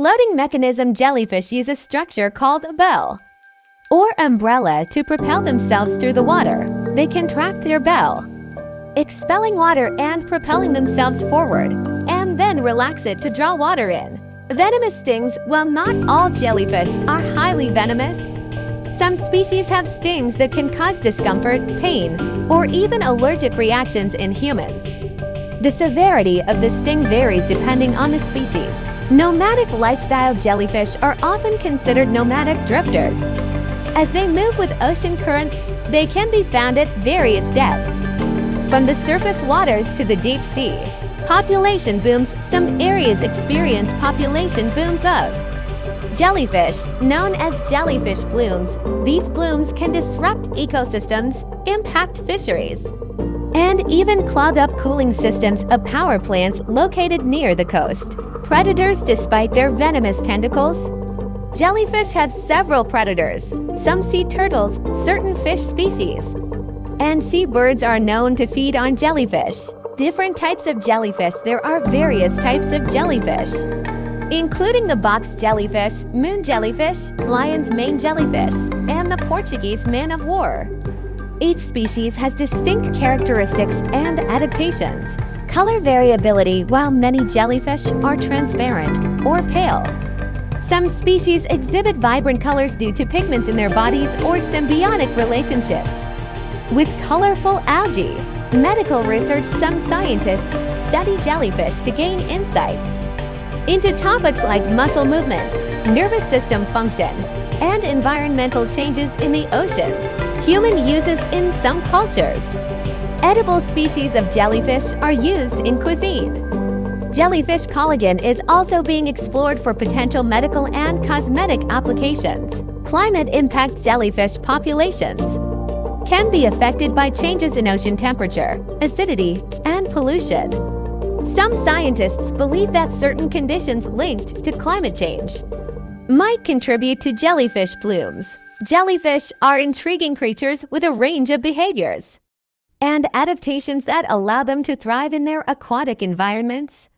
floating mechanism jellyfish use a structure called a bell or umbrella to propel themselves through the water. They contract their bell, expelling water and propelling themselves forward, and then relax it to draw water in. Venomous stings, while not all jellyfish are highly venomous, some species have stings that can cause discomfort, pain, or even allergic reactions in humans. The severity of the sting varies depending on the species. Nomadic lifestyle jellyfish are often considered nomadic drifters. As they move with ocean currents, they can be found at various depths. From the surface waters to the deep sea, population booms, some areas experience population booms of jellyfish, known as jellyfish blooms. These blooms can disrupt ecosystems, impact fisheries, and even clog up cooling systems of power plants located near the coast. Predators despite their venomous tentacles, Jellyfish have several predators. Some sea turtles, certain fish species, and seabirds are known to feed on jellyfish. Different types of jellyfish There are various types of jellyfish, including the box jellyfish, moon jellyfish, lion's mane jellyfish, and the Portuguese man of war. Each species has distinct characteristics and adaptations. Color variability While many jellyfish are transparent or pale, some species exhibit vibrant colors due to pigments in their bodies or symbiotic relationships. With colorful algae, medical research, some scientists study jellyfish to gain insights into topics like muscle movement, nervous system function, and environmental changes in the oceans. Human uses in some cultures. Edible species of jellyfish are used in cuisine. Jellyfish collagen is also being explored for potential medical and cosmetic applications. Climate impacts jellyfish populations can be affected by changes in ocean temperature, acidity, and pollution. Some scientists believe that certain conditions linked to climate change might contribute to jellyfish blooms. Jellyfish are intriguing creatures with a range of behaviors and adaptations that allow them to thrive in their aquatic environments